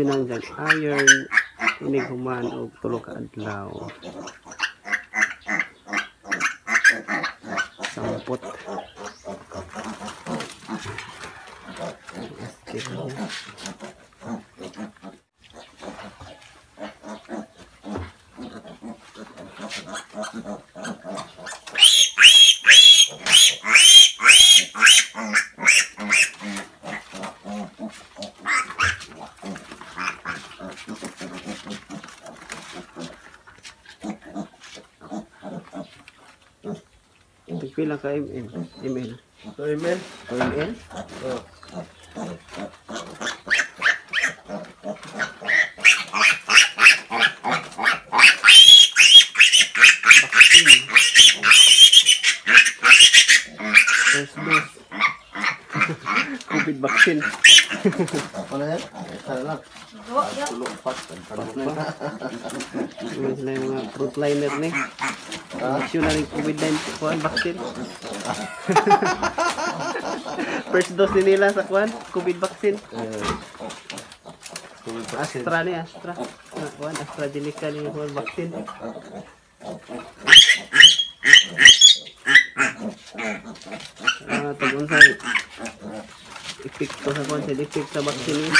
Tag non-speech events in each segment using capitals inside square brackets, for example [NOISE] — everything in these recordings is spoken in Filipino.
injeksyonan dyan iron. Inig human og tulo ka adlaw. Sampot Pila ka ml? ml? So, email. 2 ml? Oh. First dose. COVID vaccine. Ano yan? Isa na lang. Tulo, pat. Yun sila yung mga frontliner ni. Injection na rin COVID-19 kuhan, vaccine. [LAUGHS] First dose ni nila sa kuhan, COVID vaccine. Astra ni, Astra. Kuhan, AstraZeneca ni kuhan vaccine. Ah, tagon sa epekto sa kuhan, side effect sa vaccine ni.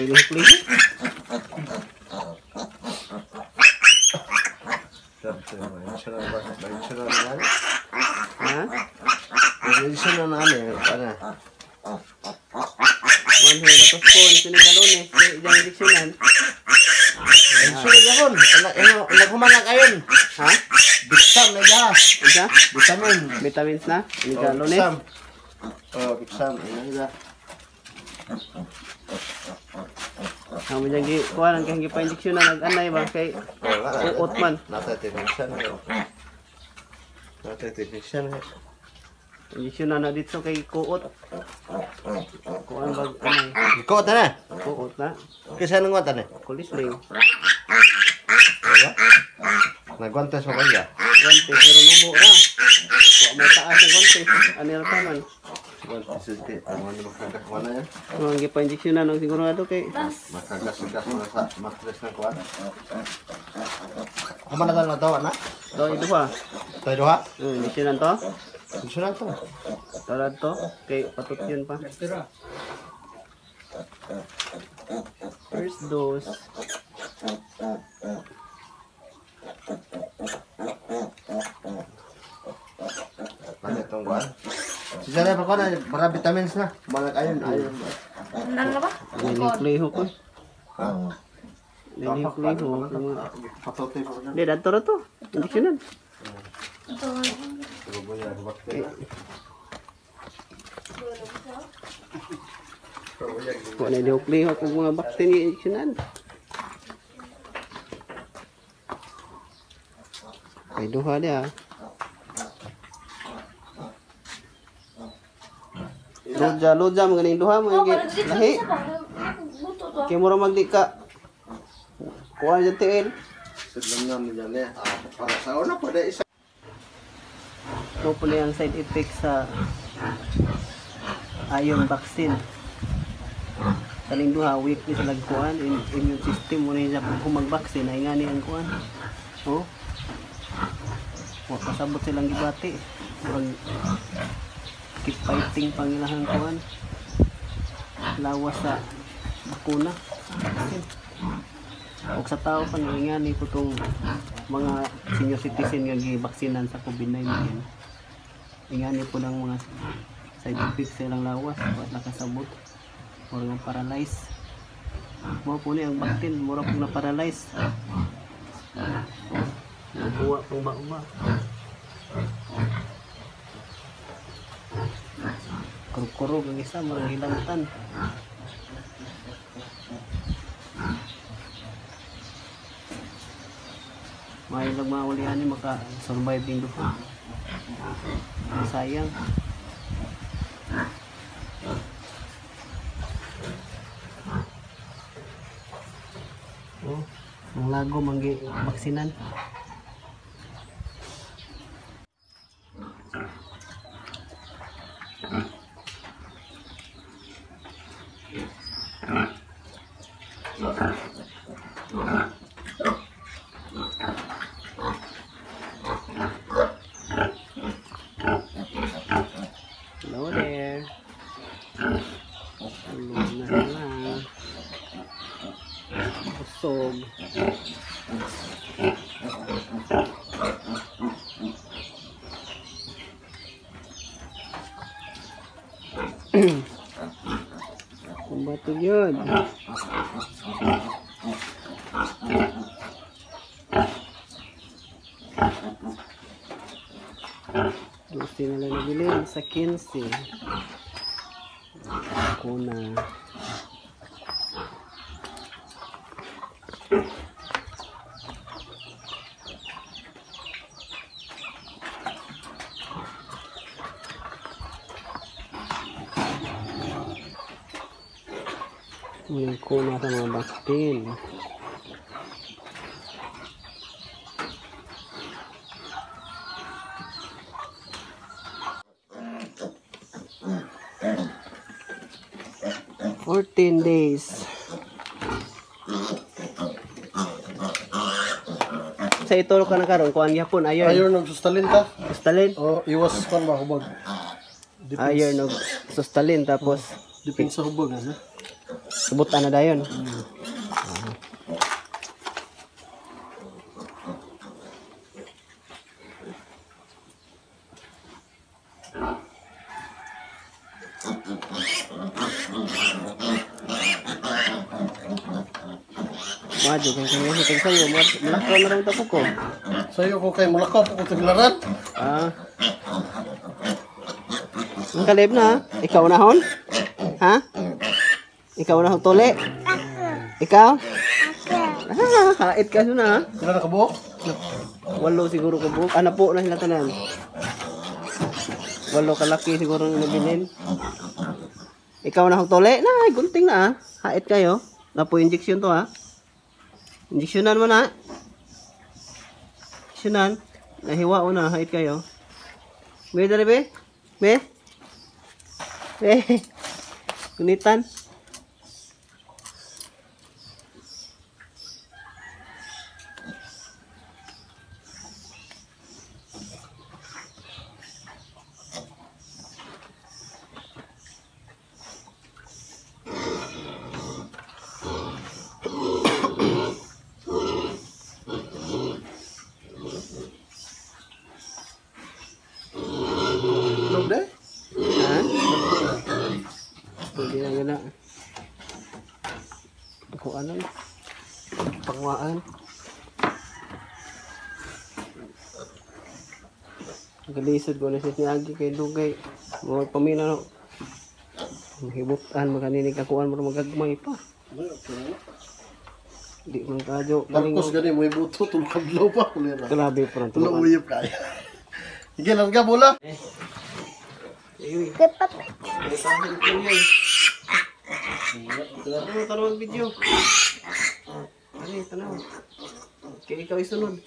Wala hukli. Sir, sir, may isa na ba? May isa na naman. Ha? May isa na namin. Ano? One hill na to spoon, sinigalunes, dyan diksyonan. Ay, sorry yun. Nagkumana kayo. Ha? Biksam na ya. Isa? Vitamin. Vitamins na? Oh, Sinigalunes? biksam. Oh, biksam. Ina nila. Ang mga gi kuha lang kang gipa-injection na nag-anay ba kay uot man. Nasa technician. Nasa technician. Injection na na dito kay kuot. Kuan bag anay. Ata na. Kuot na. Kisa nang wata na. Kulisling. Nagwantes mo kaya. Guante pero lumo ra. Kuha may taas ang guante. Ani ra taman. Ang gipa-injection na nang siguro ato kay Makagas-gas na sa mattress ng kuwan. Kumanagal na to, ana? do ito pa. Tayo doha? Hmm, injection to. Gusto na to. Tarad to kay patot yun pa. First dose. Ano itong kuwan? Si Sarah pa ko na, para vitamins na. Malag ayon, ayon. Ha? Nilikliho. Patotoy pa ko na. Hindi, dato ra to. Rubo niya, bakte. Kung na liho-liho kung mga vaccine ni injectionan. Ay, duha dia. Loja, loja, mga ganing duha mo. yung gi- Lahi. Kaya mo ra magdi ka. Kuha dyan tiil. Sidlam na mo Para sa una, pwede isa. Ito po na yung side effect sa iron vaccine. Kaling duha, weak ni sa lagkuhan, in- immune system mo na kung mag-vaccine, ay nga ni ang kuhan. Oh. Huwag kasabot silang gibati. Keep fighting pangilahan kuhan. Lawas sa bakuna. Huwag sa tao pa nga ni po itong mga senior citizen nga gibaksinan sa COVID-19. Ingani po ng mga side effects sa ilang lawas. Huwag nakasabot. Huwag nga paralyze. Mo po ni ang baktin. Mura pong na-paralyze. Nabuwa pong ba-uba. Kurug-kurug ang isa. Marang hilantan. May lang mga ulihan ni maka-survive din duha. Sayang. Oh, ang lago manggi baksinan. alas 10 na nabili sa 15 ako na Ngayon sa mga batin. 14 days. Sa ito ka na karon kuan gyapon ayon. Ayon og sustalin ta. Sustalin? Oh, iwas kan ba hubog. Ayon og sustalin tapos oh, dipin sa hubog na. Subutan na dayon. Hmm. Maju kay kanya hitag sayo, malakaw na raw tapo ko. Sayo ko kay mulakaw ko tiglaran. Ah. Ang kalib na, ikaw na hon? Ha? Ikaw na hon tuli? Ikaw? Ah, hait ka na? Sila na kabuok. Walo siguro ko buhok. Ano po na sila tanan? Walo kalaki siguro yung nabilin. Ikaw na hong tole? Na, gunting na ah. Hait kayo. Napo injection to ha. Injectionan mo na. Injectionan. Nahiwa o na, hait kayo. Be, dali be? Be? Be? [LAUGHS] Kunitan. Hindi na yun na. Ako ano? Pangwaan. Galisod ko na siya ni Agi kay Dugay. Mga pamina no. Hibutan makaninig akuan mo magagmay pa. Di man kadyo. Marcos gani mo ibuto tulog kadlaw pa kulira. Grabe pa rin Tulo tulungan. uyip kaya. Sige, larga bola. Ayuy. Tanaw, tanaw ang video. Ano, tanaw. Kaya ikaw isunod. [LAUGHS]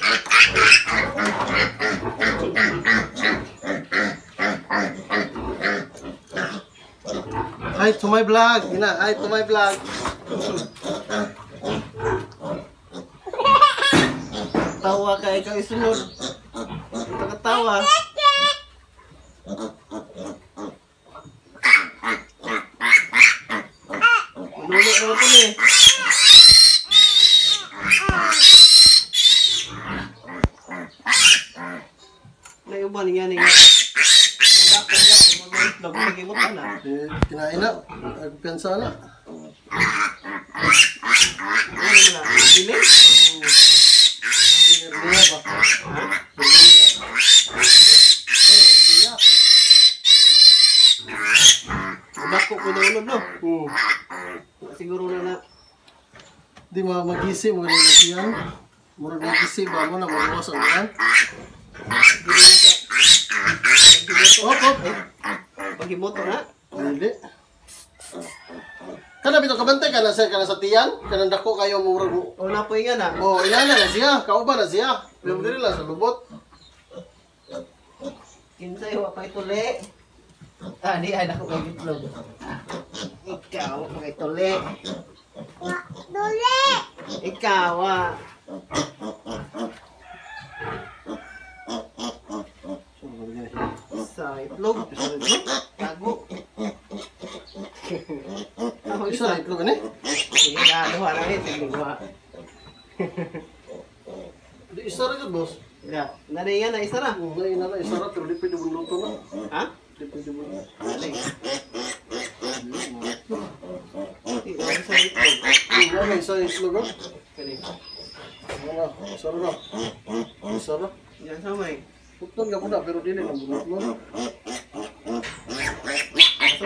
Hi to my vlog. Ina, hi to my vlog. Tawa ka, ikaw isunod. Nakatawa. Nakatawa. May uban nga ni nga. Magdako nga, mag-itlog, mag-imot ka na. Kinain na. Nagpensa na. Mo? Bili? Hindi ba? Magdako ko na ulod no? Hmm. Siguro na na. Di ma magisi mo na siyan. Murag magisi ba mo na maluwas ang yan? Na. Pagimoto. Op, op. Pagimoto na. Hindi. Kana bito kabantay ka na sa kana sa tiyan, kanang dako kayo mo murag. O napoy nga na. Oh, ina na siya, kauban na siya. Pero dili lang sa lubot. Kinsay wa pa ituli. Ah, di ay nako kay itlog. Ikaw kay tuli. Tuli. Ikaw ah. Itlog. Tago. Isa. na itlog ni. Na, duha na rin. Sige, duha. Di isa ra gud boss. Ya, nari yan na isa na. Oh, na na isa ra pero di pwede mo luto na. Ha? Di pwede mo. Itlog. Oh, na isa itlog. Kani. Wala, isa ra na. Isa ra. Yan sa may. Putol ka muna pero dili lang bunot mo.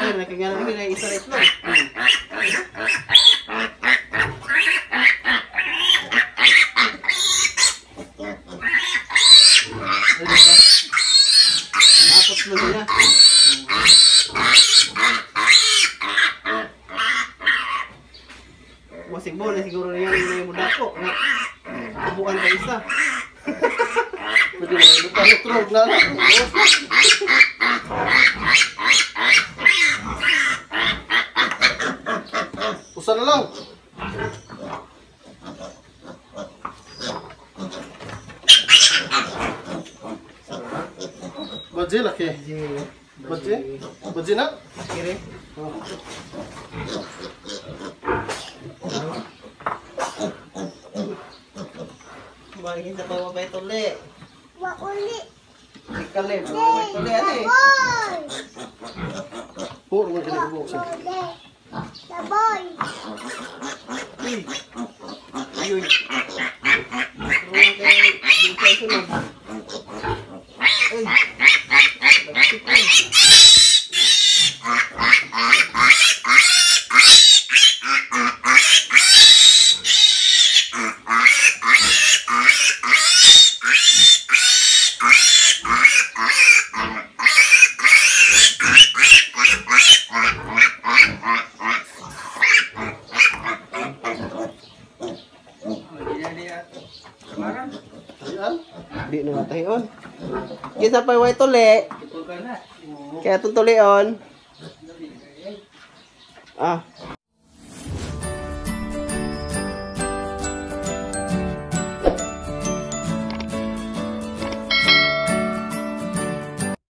So, nakagana rin na isa. Ay, ka. Tapos mo niya. Masig mo na siguro na yan yung muda ko. Kubuan ka isa. [LAUGHS] Pwede na luto itlog na. Usa बजे लखे बजे बजे ना रे Balikin sa pababay uli. Ikali, pababay tuli ani. Puro mo kini ibok boy. Taboy. Ayo. Di na matahion. Kisa pa way tuli. Kaya itong tulion. Ah.